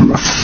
Um,